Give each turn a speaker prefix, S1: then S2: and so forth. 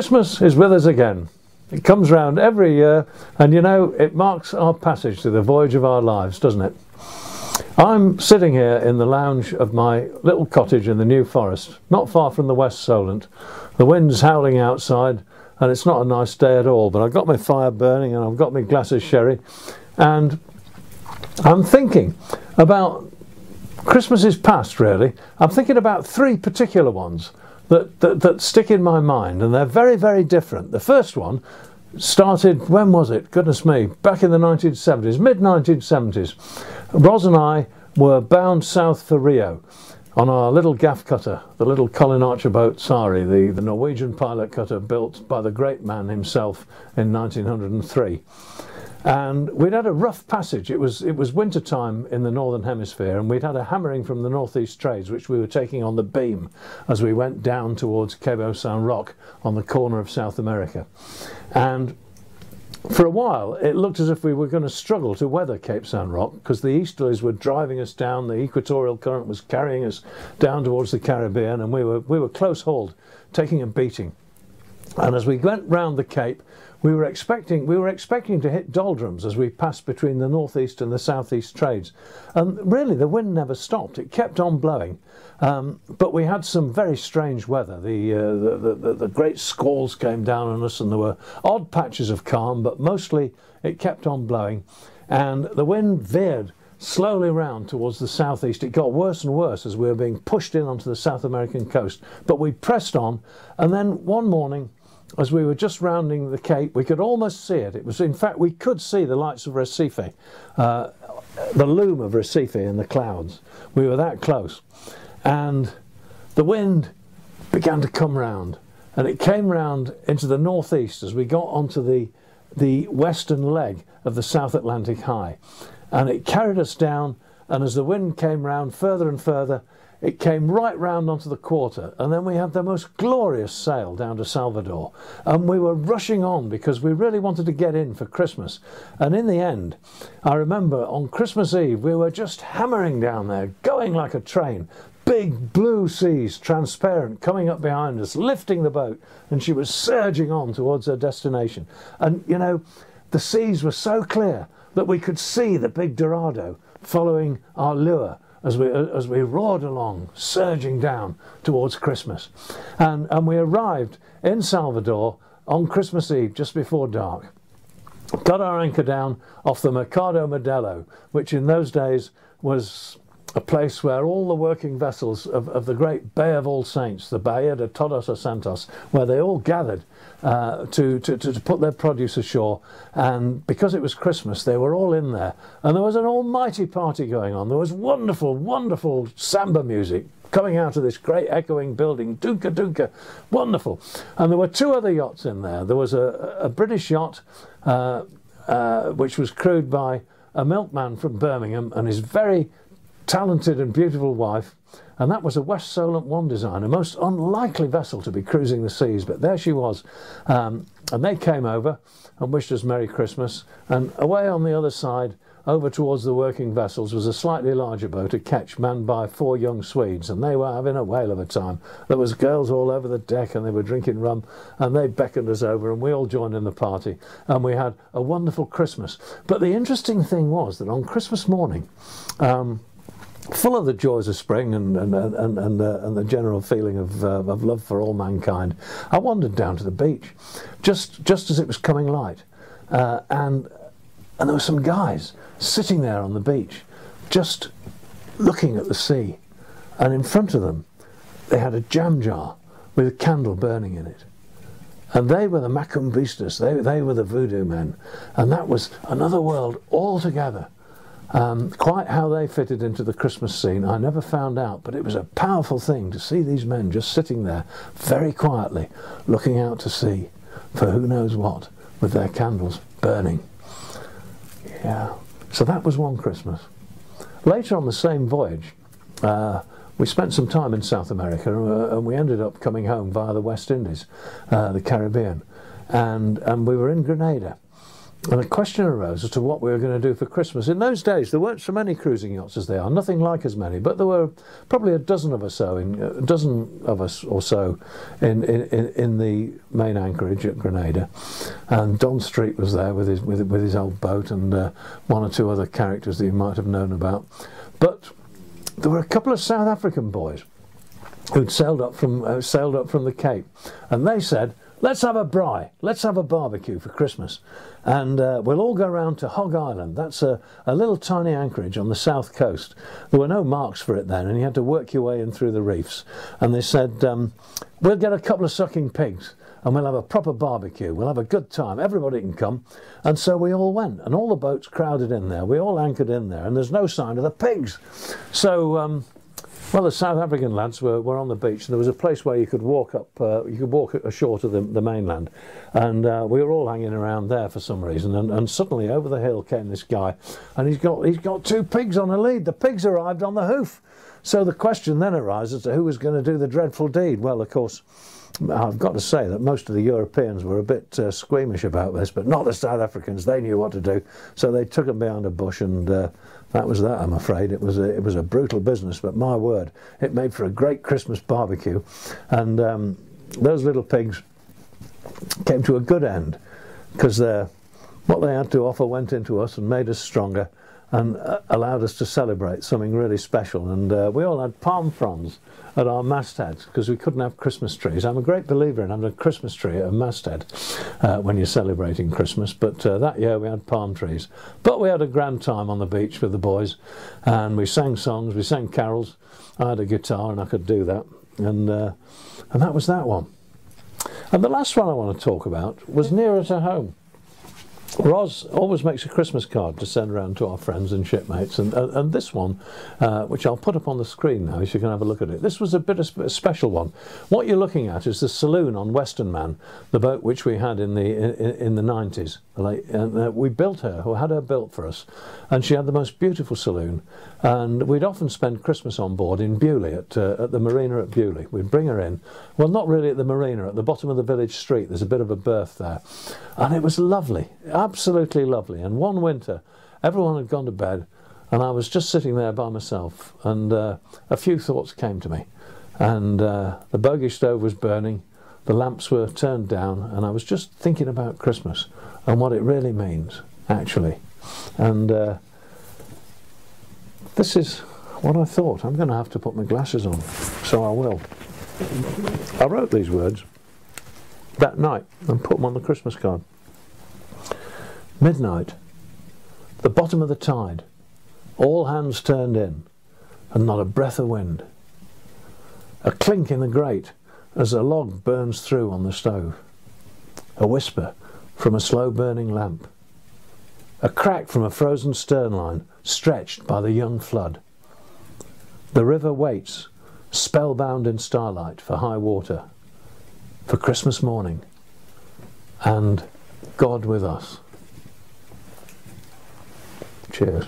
S1: Christmas is with us again. It comes round every year, and you know, it marks our passage through the voyage of our lives, doesn't it? I'm sitting here in the lounge of my little cottage in the New Forest, not far from the West Solent. The wind's howling outside, and it's not a nice day at all, but I've got my fire burning and I've got my glass of sherry, and I'm thinking about Christmas is past, really. I'm thinking about three particular ones that, that, that stick in my mind, and they're very, very different. The first one started, when was it? Goodness me, back in the 1970s, mid 1970s. Ros and I were bound south for Rio on our little gaff cutter, the little Colin Archer boat Saari, the, the Norwegian pilot cutter built by the great man himself in 1903 and we'd had a rough passage. It was it was winter time in the northern hemisphere, and we'd had a hammering from the northeast trades, which we were taking on the beam as we went down towards Cabo San Roque on the corner of South America, and. For a while, it looked as if we were going to struggle to weather Cape San Roque because the easterlies were driving us down. The equatorial current was carrying us down towards the Caribbean, and we were we were close hauled, taking a beating. And as we went round the Cape, we were expecting we were expecting to hit doldrums as we passed between the northeast and the southeast trades, and really the wind never stopped. It kept on blowing, um, but we had some very strange weather. The, uh, the, the, the great squalls came down on us, and there were odd patches of calm, but mostly it kept on blowing, and the wind veered slowly round towards the southeast. It got worse and worse as we were being pushed in onto the South American coast, but we pressed on, and then one morning as we were just rounding the cape, we could almost see it. It was, in fact, we could see the lights of Recife, uh, the loom of Recife in the clouds. We were that close. And the wind began to come round. And it came round into the northeast as we got onto the, the western leg of the South Atlantic High. And it carried us down. And as the wind came round further and further, it came right round onto the quarter, and then we had the most glorious sail down to Salvador. And we were rushing on because we really wanted to get in for Christmas. And in the end, I remember on Christmas Eve, we were just hammering down there, going like a train. Big blue seas, transparent, coming up behind us, lifting the boat, and she was surging on towards her destination. And you know, the seas were so clear that we could see the big Dorado following our lure as we, as we roared along, surging down towards Christmas. And, and we arrived in Salvador on Christmas Eve, just before dark. Got our anchor down off the Mercado Modelo, which in those days was a place where all the working vessels of, of the great Bay of All Saints, the Bahia de Todos os Santos, where they all gathered uh, to, to, to put their produce ashore. And because it was Christmas, they were all in there. And there was an almighty party going on. There was wonderful, wonderful samba music coming out of this great echoing building, Dunka Dunka, wonderful. And there were two other yachts in there. There was a, a British yacht, uh, uh, which was crewed by a milkman from Birmingham and his very talented and beautiful wife, and that was a West Solent 1 design, a most unlikely vessel to be cruising the seas, but there she was. Um, and they came over and wished us Merry Christmas, and away on the other side, over towards the working vessels, was a slightly larger boat, a ketch, manned by four young Swedes, and they were having a whale of a time. There was girls all over the deck, and they were drinking rum, and they beckoned us over, and we all joined in the party, and we had a wonderful Christmas. But the interesting thing was that on Christmas morning, um, full of the joys of spring and and and and, uh, and the general feeling of uh, of love for all mankind, I wandered down to the beach, just just as it was coming light, uh, and and there were some guys sitting there on the beach, just looking at the sea, and in front of them, they had a jam jar with a candle burning in it. And they were the Macumbistas, they, they were the voodoo men. And that was another world altogether. Um, quite how they fitted into the Christmas scene, I never found out, but it was a powerful thing to see these men just sitting there very quietly, looking out to sea for who knows what, with their candles burning. Yeah, so that was one Christmas. Later on the same voyage, uh, we spent some time in South America uh, and we ended up coming home via the West Indies, uh, the Caribbean, and, and we were in Grenada. And a question arose as to what we were going to do for Christmas. In those days, there weren't so many cruising yachts as there are, nothing like as many, but there were probably a dozen of us so, in, a dozen of us or so in, in, in the main anchorage at Grenada. And Don Street was there with his, with, with his old boat and uh, one or two other characters that you might have known about. But there were a couple of South African boys who'd sailed up from, uh, sailed up from the Cape, and they said, Let's have a braai. Let's have a barbecue for Christmas. And uh, we'll all go round to Hog Island. That's a, a little tiny anchorage on the south coast. There were no marks for it then, and you had to work your way in through the reefs. And they said, um, We'll get a couple of sucking pigs and we'll have a proper barbecue. We'll have a good time. Everybody can come. And so we all went, and all the boats crowded in there. We all anchored in there, and there's no sign of the pigs. So, um, well, the South African lads were, were on the beach, and there was a place where you could walk up, uh, you could walk ashore to the, the mainland, and uh, we were all hanging around there for some reason. And, and suddenly, over the hill came this guy, and he's got he's got two pigs on a lead. The pigs arrived on the hoof. So the question then arises who was going to do the dreadful deed. Well, of course, I've got to say that most of the Europeans were a bit uh, squeamish about this, but not the South Africans. They knew what to do, so they took them behind a bush, and uh, that was that. I'm afraid it was a, it was a brutal business, but my word, it made for a great Christmas barbecue, and um, those little pigs came to a good end because what they had to offer went into us and made us stronger and uh, allowed us to celebrate something really special. And uh, we all had palm fronds at our mastheads because we couldn't have Christmas trees. I'm a great believer in having a Christmas tree at a masthead uh, when you're celebrating Christmas. But uh, that year we had palm trees. But we had a grand time on the beach with the boys, and we sang songs, we sang carols. I had a guitar and I could do that, and uh, and that was that one. And the last one I want to talk about was nearer to home. Ros always makes a Christmas card to send around to our friends and shipmates, and uh, and this one, uh, which I'll put up on the screen now, so you can have a look at it. This was a bit of a special one. What you're looking at is the saloon on Westernman, the boat which we had in the in, in the 90s. And uh, we built her, or had her built for us, and she had the most beautiful saloon. And we'd often spend Christmas on board in Beaulieu at uh, at the marina at Beaulieu. We'd bring her in. Well, not really at the marina, at the bottom of the village street. There's a bit of a berth there, and it was lovely absolutely lovely. And one winter, everyone had gone to bed, and I was just sitting there by myself, and uh, a few thoughts came to me. And uh, the bogey stove was burning, the lamps were turned down, and I was just thinking about Christmas and what it really means, actually. And uh, this is what I thought. I'm going to have to put my glasses on, so I will. I wrote these words that night and put them on the Christmas card. Midnight, the bottom of the tide, all hands turned in, and not a breath of wind. A clink in the grate as a log burns through on the stove. A whisper from a slow burning lamp. A crack from a frozen stern line stretched by the young flood. The river waits, spellbound in starlight, for high water, for Christmas morning, and God with us. Cheers.